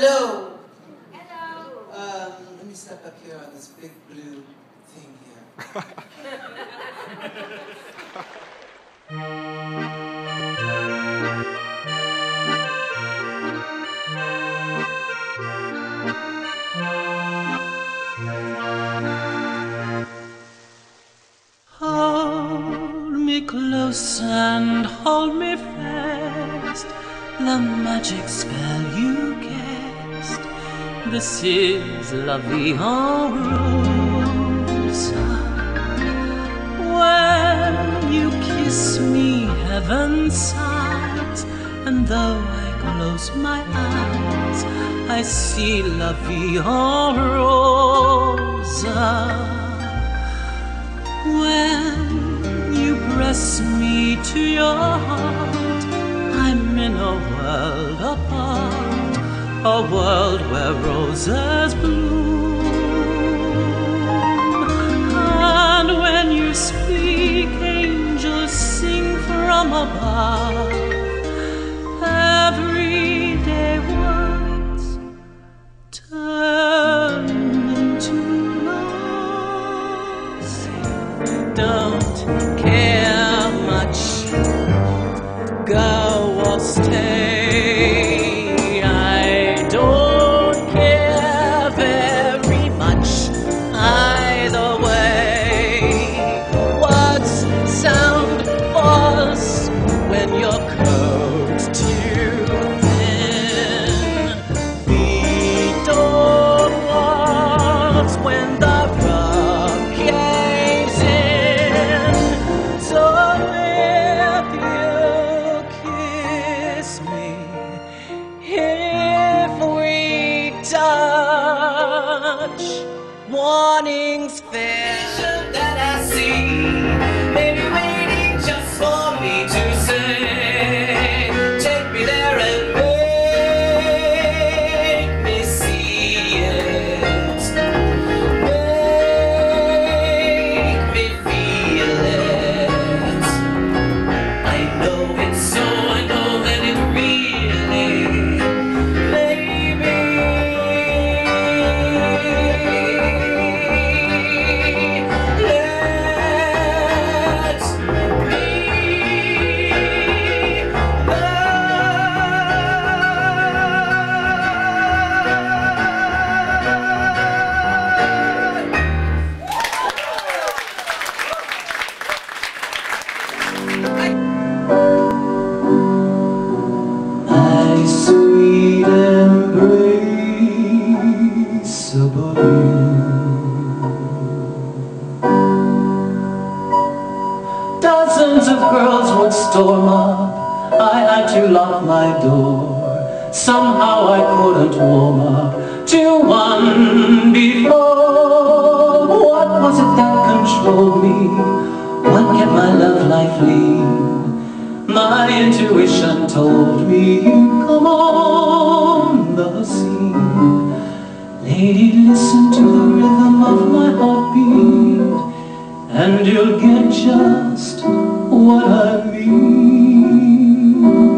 Hello. Hello. Um, let me step up here on this big blue thing here. This is La Vie en Rose. When you kiss me, heaven sighs, and though I close my eyes, I see La Vie en Rose. When you press me to your heart, I'm in a world apart, a world where roses bloom. Touch, warnings fair I had to lock my door. Somehow I couldn't warm up to one before. What was it that controlled me? What kept my love life lean? My intuition told me you'd come on the scene. Lady, listen to the rhythm of my heartbeat, and you'll get just what I mean.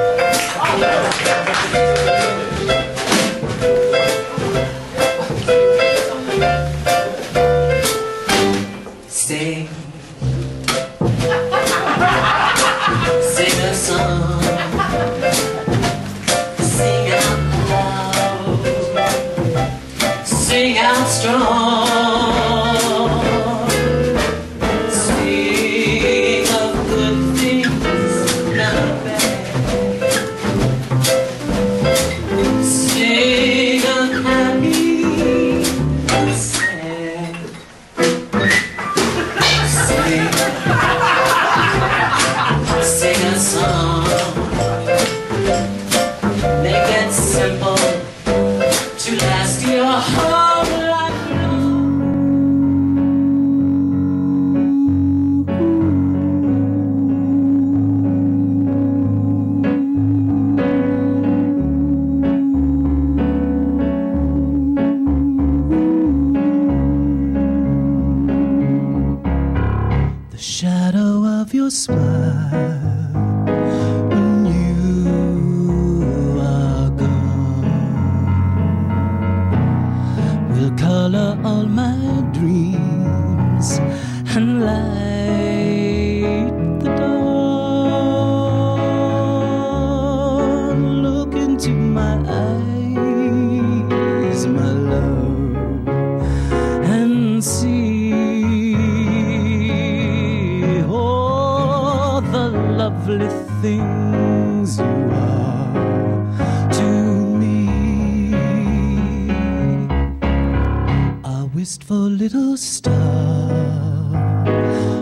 wistful little star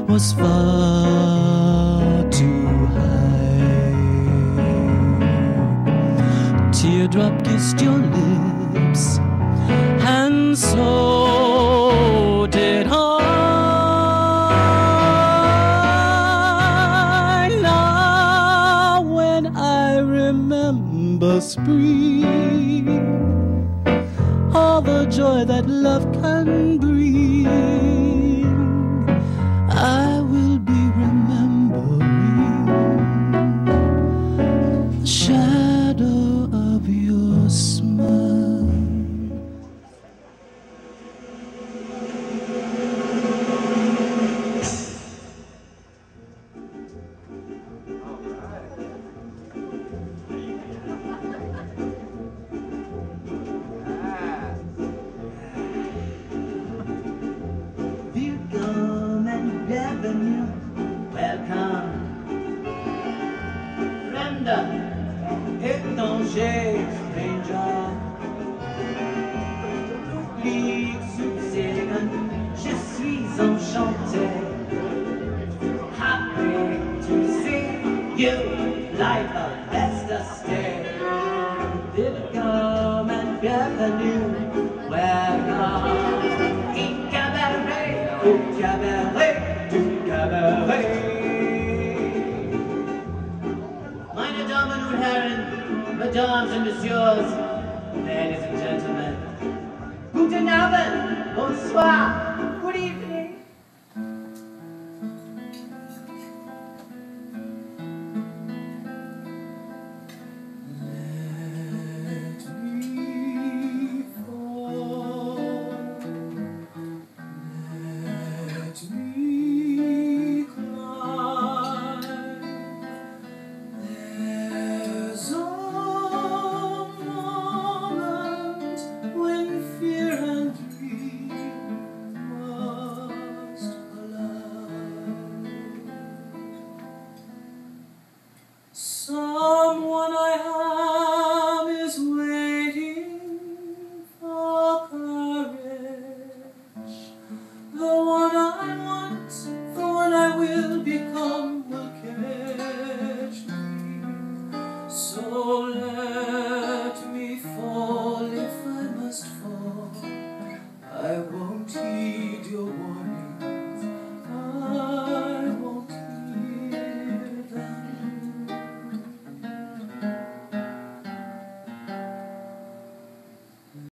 was far too high. Teardrop kissed your lips, and so did I. Now, when I remember spring all the joy that love can bring. day. Happy to see you like a best of stay. Willkommen bienvenue, welcome. In cabaret, au cabaret, du cabaret. Meine Damen und Herren, Mesdames and Messieurs, Ladies and Gentlemen, Guten Abend, bonsoir.